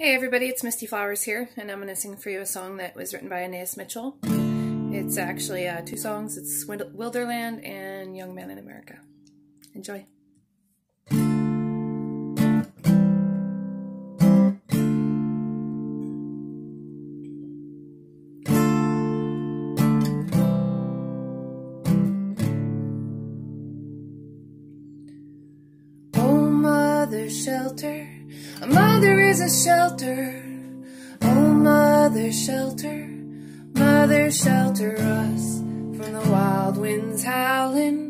Hey everybody, it's Misty Flowers here, and I'm going to sing for you a song that was written by Anais Mitchell. It's actually uh, two songs. It's Wilderland and Young Man in America. Enjoy. Oh, mother shelter a mother is a shelter. Oh, mother shelter. Mother shelter us from the wild winds howling.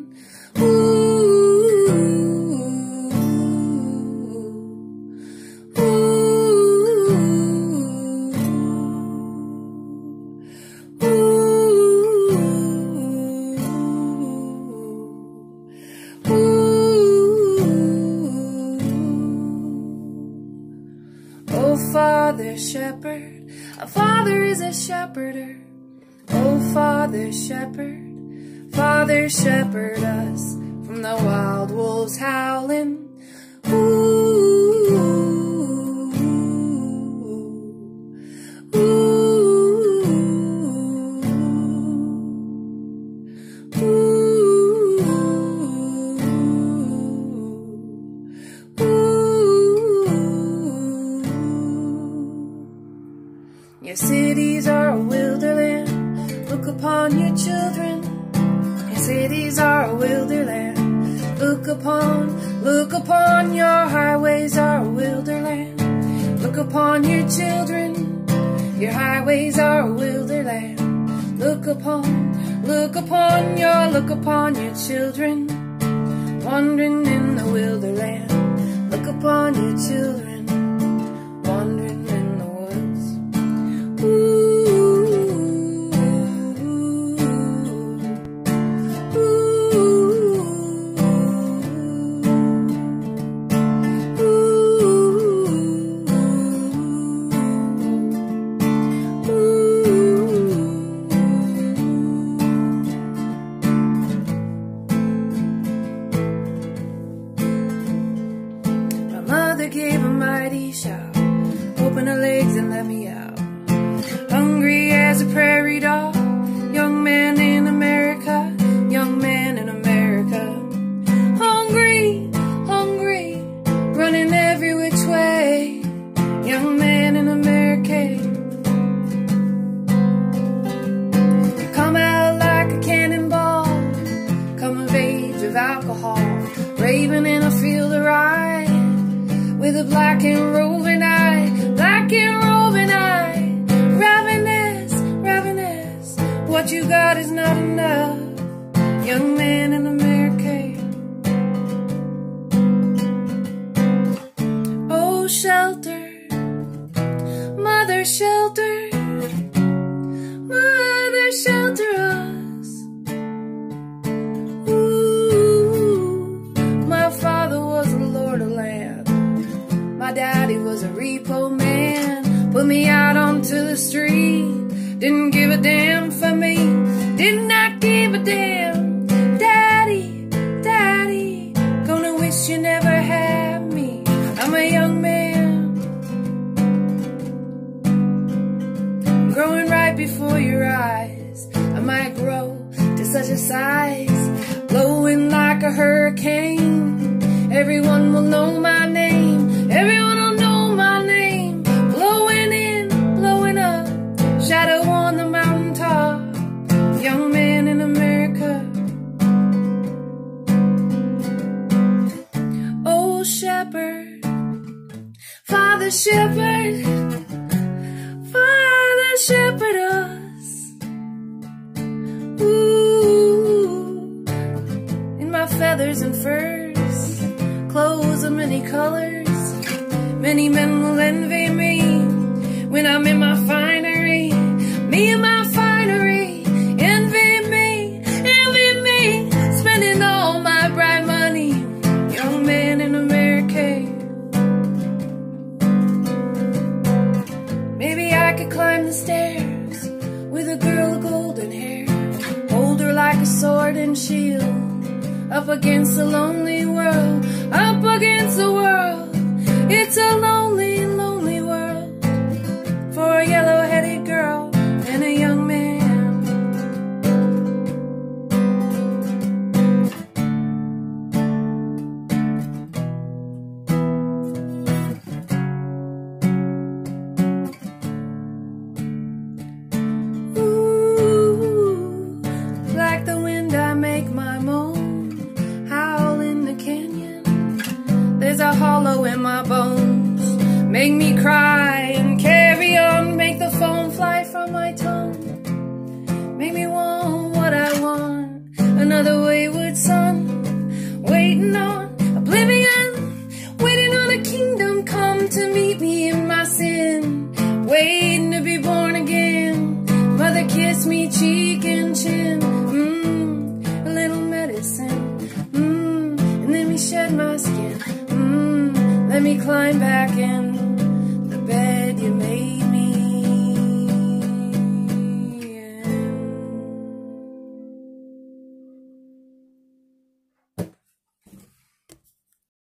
Father Shepherd, a father is a shepherder. Oh, Father Shepherd, Father Shepherd us from the wild wolves howling. Cities are a wilderland. Look upon your children. Your cities are a wilderland. Look upon, look upon your highways are a wilderland. Look upon your children. Your highways are a wilderland. Look upon, look upon your, look upon your children. Wandering in the wilderland. Look upon your children. Her legs and let me out. Hungry as a prairie dog. Young man in America. Young man in America. Hungry, hungry. Running every which way. Young man in America. Come out like a cannonball. Come of age of alcohol. Raving in a field of rye with a black and eye, black and roving eye. Ravenous, ravenous, what you got is not enough. Young man in America. Oh, shelter, mother shelter, mother shelter us. Ooh, my father was a lord of land. My daddy was a repo man, put me out onto the street. Didn't give a damn for me, did not give a damn. Daddy, daddy, gonna wish you never had me. I'm a young man, growing right before your eyes. I might grow to such a size, blowing like a hurricane. Everyone will know my name. On the mountaintop. Young man in America. Oh, shepherd. Father shepherd. Father shepherd us. Ooh. In my feathers and furs. Clothes of many colors. Many men will envy me when I'm in my. My finery, envy me, envy me. Spending all my bright money, young man in America. Maybe I could climb the stairs with a girl golden hair. Hold her like a sword and shield. Up against the lonely world, up against the world. It's a lonely, make me cry and carry on, make the foam fly from my tongue, make me want what I want, another wayward son, waiting on oblivion, waiting on a kingdom come to meet me in my sin, waiting to be born again, mother kiss me cheek and chin, mmm, a little medicine, mmm, and then me shed my me climb back in.